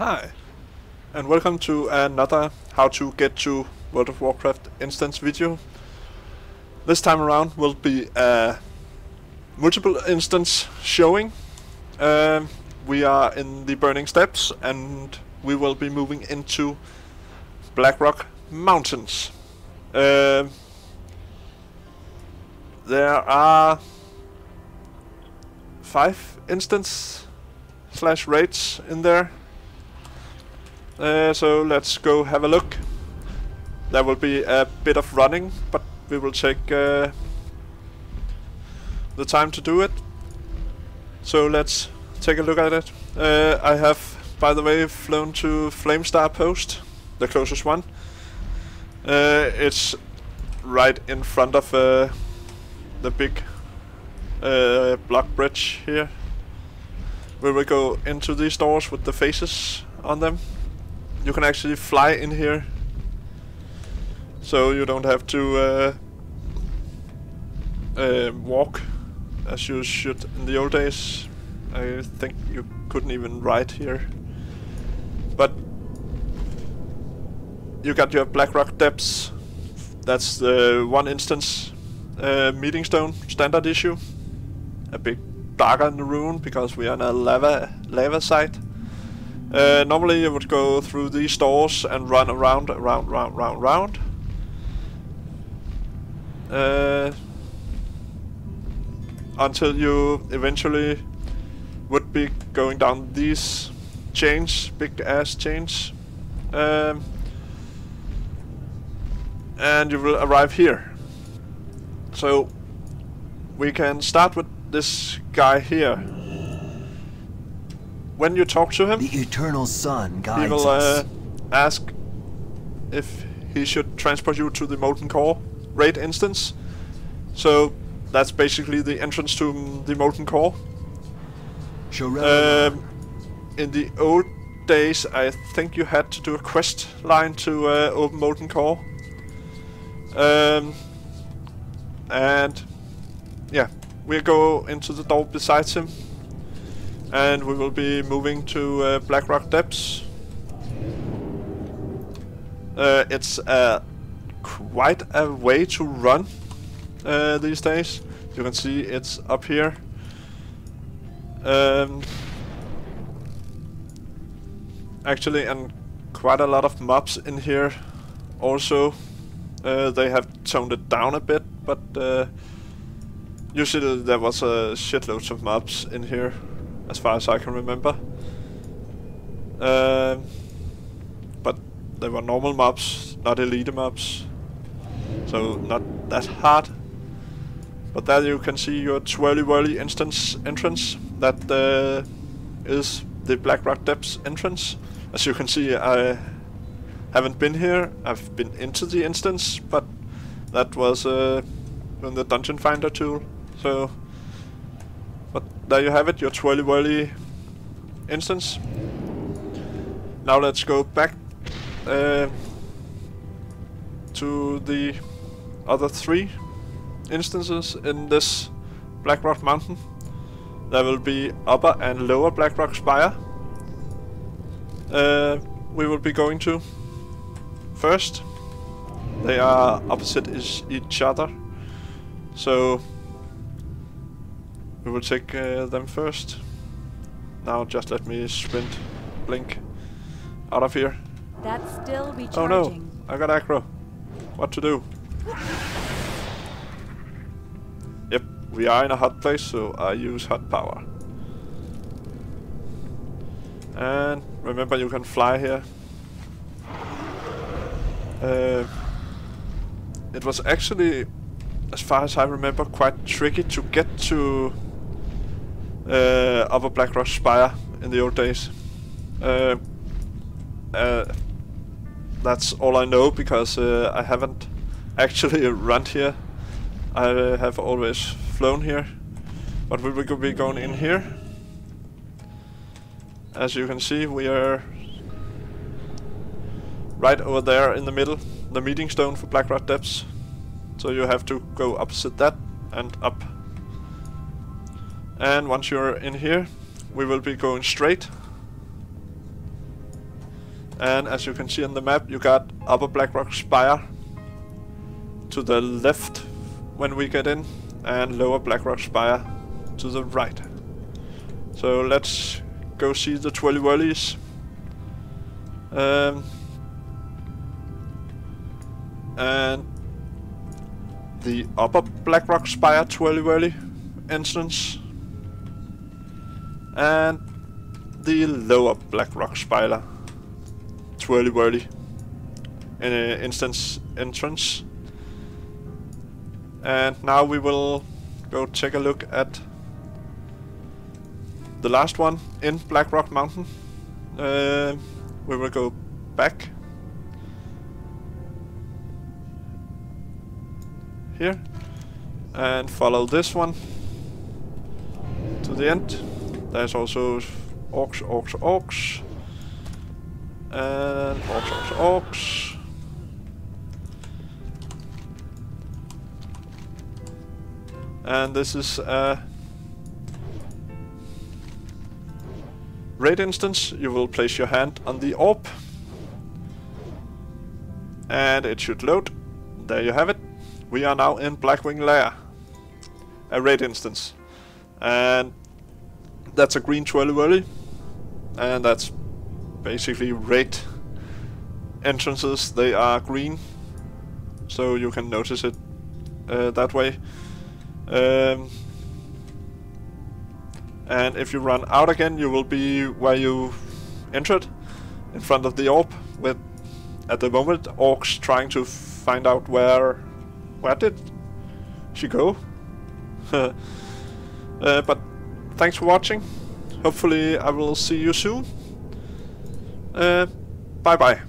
Hi, and welcome to another how to get to World of Warcraft instance video. This time around will be a multiple instance showing. Um, we are in the Burning Steppes and we will be moving into Blackrock Mountains. Um, there are five instance slash raids in there. Uh, so let's go have a look. There will be a bit of running, but we will take uh, the time to do it. So let's take a look at it. Uh, I have, by the way, flown to Flamestar Post, the closest one. Uh, it's right in front of uh, the big uh, block bridge here. We will go into these doors with the faces on them. You can actually fly in here, so you don't have to uh, uh, walk as you should in the old days. I think you couldn't even ride here. But you got your Blackrock Depths. That's the one instance uh, meeting stone standard issue. A bit darker in the rune because we are in a lava lava site. Uh, normally you would go through these doors and run around, around, round, round, round. Uh, until you eventually would be going down these chains, big ass chains. Um, and you will arrive here. So we can start with this guy here. When you talk to him, The eternal sun he guides will uh, ask if he should transport you to the Molten Core raid instance. So that's basically the entrance to the Molten Core. Um, in the old days, I think you had to do a quest line to uh, open Molten Core. Um, and yeah, we'll go into the door beside him, and we will be moving to uh, Blackrock Depths. Uh, it's uh, quite a way to run uh, these days. You can see it's up here. Um, actually, and quite a lot of mobs in here. Also, uh, they have toned it down a bit, but uh, usually there was a shitloads of mobs in here, as far as I can remember. Um, but they were normal mobs, not elite mobs, so not that hard. But there you can see your twirly whirly instance entrance. That uh, is the Blackrock Depths entrance. As you can see, I haven't been here. I've been into the instance, but that was uh, in the Dungeon Finder tool. So, but there you have it, your twirly whirly instance. Now let's go back uh, to the other three instances in this Blackrock Mountain. There will be upper and lower Blackrock Spire. Uh, we will be going to first. They are opposite each other, so we will take uh, them first. Now just let me sprint, blink, out of here. That's still recharging. Oh no, I got aggro. What to do? Yep, we are in a hot place, so I use hot power. And remember, you can fly here. Uh, it was actually, as far as I remember, quite tricky to get to uh, Upper Blackrock Spire in the old days. Uh, uh, that's all I know because uh, I haven't actually run here. I have always flown here, but we will be going in here. As you can see, we are right over there in the middle, the meeting stone for Blackrock Depths. So you have to go opposite that and up. And once you're in here, we will be going straight And as you can see on the map, you got Upper Blackrock Spire to the left when we get in, and Lower Blackrock Spire to the right. So let's go see the Twirly Whirlies. Um, and the upper Blackrock Spire Twirly Whirly instance and the lower Blackrock Spire Twirly Whirly in uh, instance entrance and now we will go take a look at the last one in Blackrock Mountain uh, we will go back here and follow this one to the end. There's also ox, ox, ox. and ox, ox, ox. And this is a raid instance. You will place your hand on the orb, and it should load. There you have it we are now in Blackwing Lair, a raid instance. And that's a green whirly, and that's basically red entrances. They are green, so you can notice it uh, that way. Um, and if you run out again, you will be where you entered, in front of the orb, with, at the moment, orcs trying to find out where where did she go? uh, but thanks for watching. Hopefully I will see you soon. Uh, bye bye.